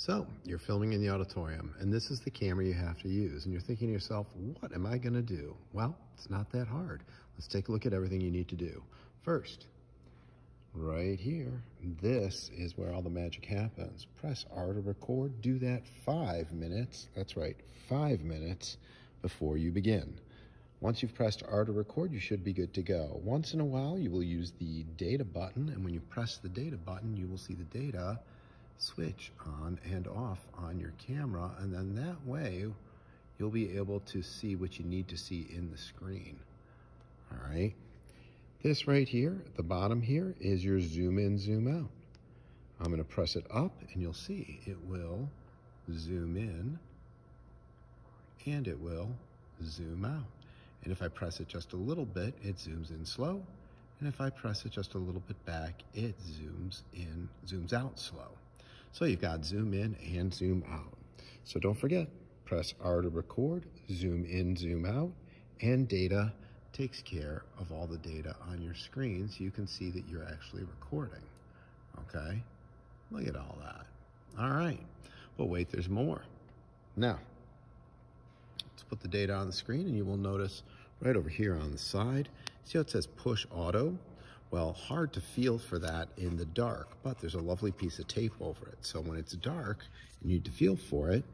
So you're filming in the auditorium and this is the camera you have to use and you're thinking to yourself, what am I gonna do? Well, it's not that hard. Let's take a look at everything you need to do. First, right here, this is where all the magic happens. Press R to record, do that five minutes, that's right, five minutes before you begin. Once you've pressed R to record, you should be good to go. Once in a while, you will use the data button, and when you press the data button, you will see the data switch on and off on your camera and then that way you'll be able to see what you need to see in the screen. All right. This right here at the bottom here is your zoom in, zoom out. I'm going to press it up and you'll see it will zoom in and it will zoom out. And if I press it just a little bit, it zooms in slow. And if I press it just a little bit back, it zooms in, zooms out slow. So you've got zoom in and zoom out. So don't forget, press R to record, zoom in, zoom out, and data takes care of all the data on your screen so you can see that you're actually recording. Okay? Look at all that. All right. But wait, there's more. Now, let's put the data on the screen and you will notice right over here on the side, see how it says push auto? Well, hard to feel for that in the dark, but there's a lovely piece of tape over it. So when it's dark and you need to feel for it,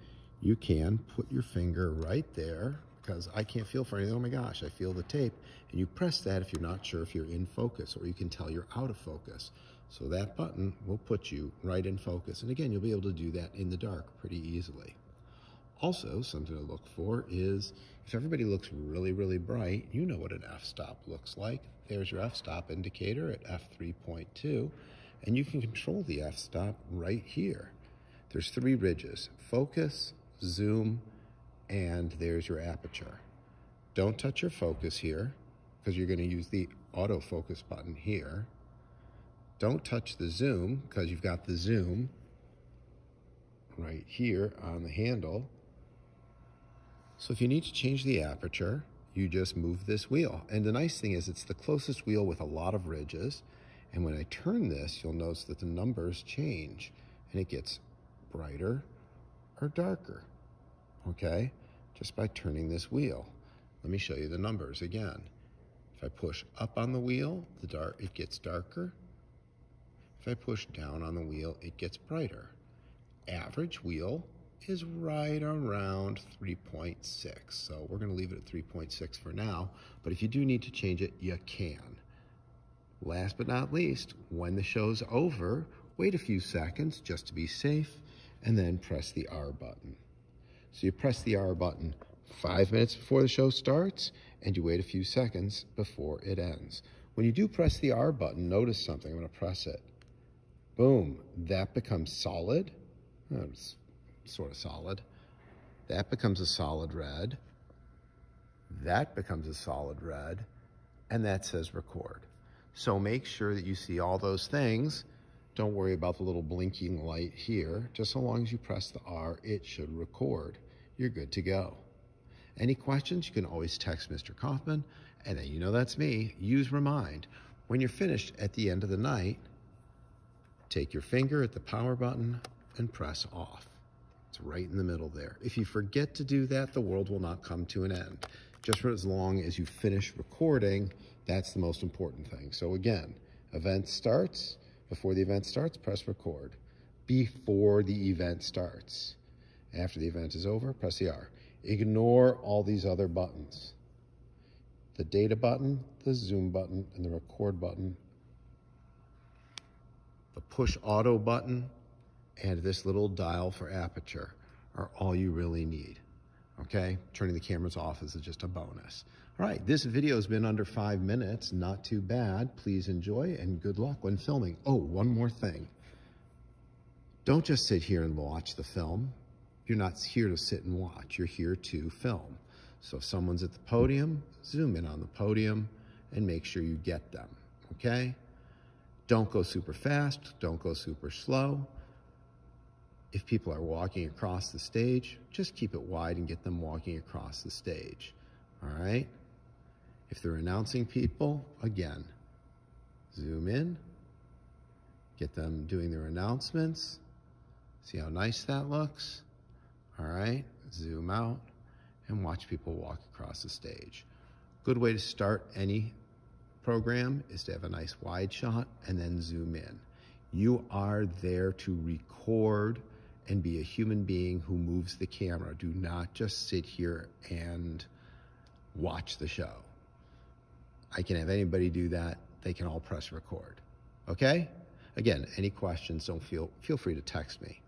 you can put your finger right there because I can't feel for anything. Oh my gosh, I feel the tape. And you press that if you're not sure if you're in focus or you can tell you're out of focus. So that button will put you right in focus. And again, you'll be able to do that in the dark pretty easily. Also, something to look for is if everybody looks really, really bright, you know what an f-stop looks like. There's your f-stop indicator at f3.2, and you can control the f-stop right here. There's three ridges, focus, zoom, and there's your aperture. Don't touch your focus here, because you're gonna use the autofocus button here. Don't touch the zoom, because you've got the zoom right here on the handle. So if you need to change the aperture, you just move this wheel. And the nice thing is it's the closest wheel with a lot of ridges. And when I turn this, you'll notice that the numbers change and it gets brighter or darker, okay? Just by turning this wheel. Let me show you the numbers again. If I push up on the wheel, the dark, it gets darker. If I push down on the wheel, it gets brighter. Average wheel is right around 3.6. So we're going to leave it at 3.6 for now. But if you do need to change it, you can. Last but not least, when the show's over, wait a few seconds just to be safe, and then press the R button. So you press the R button five minutes before the show starts, and you wait a few seconds before it ends. When you do press the R button, notice something. I'm going to press it. Boom. That becomes solid. Oh, sort of solid. That becomes a solid red. That becomes a solid red. And that says record. So make sure that you see all those things. Don't worry about the little blinking light here. Just so long as you press the R, it should record. You're good to go. Any questions, you can always text Mr. Kaufman, and then you know that's me. Use Remind. When you're finished at the end of the night, take your finger at the power button and press off. It's right in the middle there. If you forget to do that, the world will not come to an end. Just for as long as you finish recording, that's the most important thing. So again, event starts. Before the event starts, press record. Before the event starts. After the event is over, press the R. Ignore all these other buttons. The data button, the zoom button, and the record button. The push auto button, and this little dial for aperture are all you really need. Okay, turning the cameras off is just a bonus. All right, this video has been under five minutes, not too bad. Please enjoy and good luck when filming. Oh, one more thing. Don't just sit here and watch the film. You're not here to sit and watch, you're here to film. So if someone's at the podium, zoom in on the podium and make sure you get them, okay? Don't go super fast, don't go super slow. If people are walking across the stage, just keep it wide and get them walking across the stage. All right? If they're announcing people, again, zoom in, get them doing their announcements, See how nice that looks? All right, zoom out and watch people walk across the stage. Good way to start any program is to have a nice wide shot and then zoom in. You are there to record and be a human being who moves the camera. Do not just sit here and watch the show. I can have anybody do that. They can all press record. Okay? Again, any questions, don't feel feel free to text me.